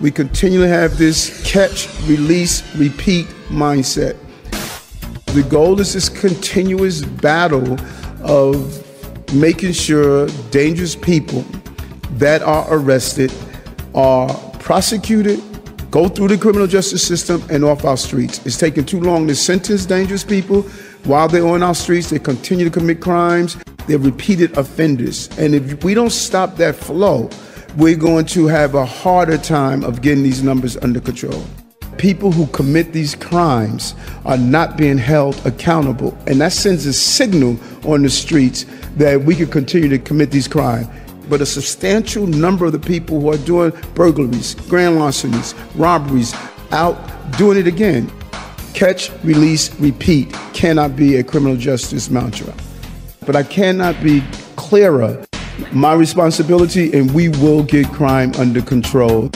we continue to have this catch, release, repeat mindset. The goal is this continuous battle of making sure dangerous people that are arrested are prosecuted, go through the criminal justice system, and off our streets. It's taking too long to sentence dangerous people. While they're on our streets, they continue to commit crimes. They're repeated offenders. And if we don't stop that flow, we're going to have a harder time of getting these numbers under control. People who commit these crimes are not being held accountable. And that sends a signal on the streets that we can continue to commit these crimes. But a substantial number of the people who are doing burglaries, grand larcenies, robberies, out doing it again. Catch, release, repeat cannot be a criminal justice mantra. But I cannot be clearer. My responsibility, and we will get crime under control.